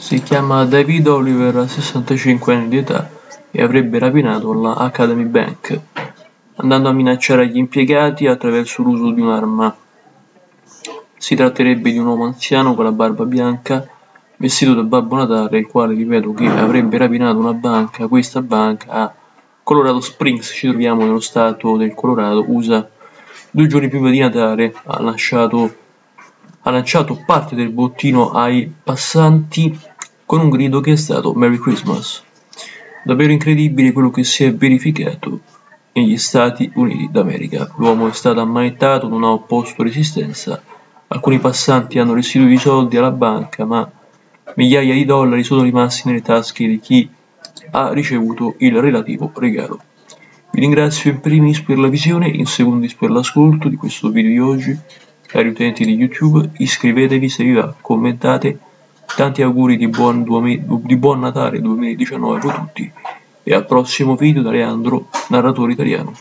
Si chiama David Oliver, ha 65 anni di età e avrebbe rapinato la Academy Bank, andando a minacciare gli impiegati attraverso l'uso di un'arma. Si tratterebbe di un uomo anziano con la barba bianca, vestito da Babbo Natale, il quale ripeto che avrebbe rapinato una banca, questa banca a Colorado Springs, ci troviamo nello stato del Colorado, USA. Due giorni prima di Natale ha lasciato ha lanciato parte del bottino ai passanti con un grido che è stato Merry Christmas. Davvero incredibile quello che si è verificato negli Stati Uniti d'America. L'uomo è stato ammanettato, non ha opposto resistenza. Alcuni passanti hanno restituito i soldi alla banca, ma migliaia di dollari sono rimasti nelle tasche di chi ha ricevuto il relativo regalo. Vi ringrazio in primis per la visione, in secondis per l'ascolto di questo video di oggi. Cari utenti di YouTube, iscrivetevi se vi va, commentate, tanti auguri di buon, di buon Natale 2019 a tutti e al prossimo video da Leandro, narratore italiano.